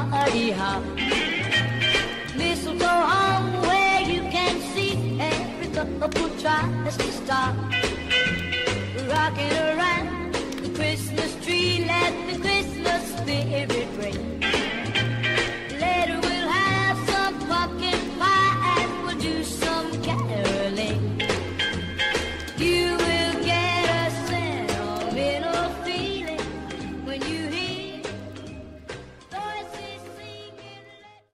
Maria. Mistletoe hung where you can see every couple tries to stop. Rocking around the Christmas tree, let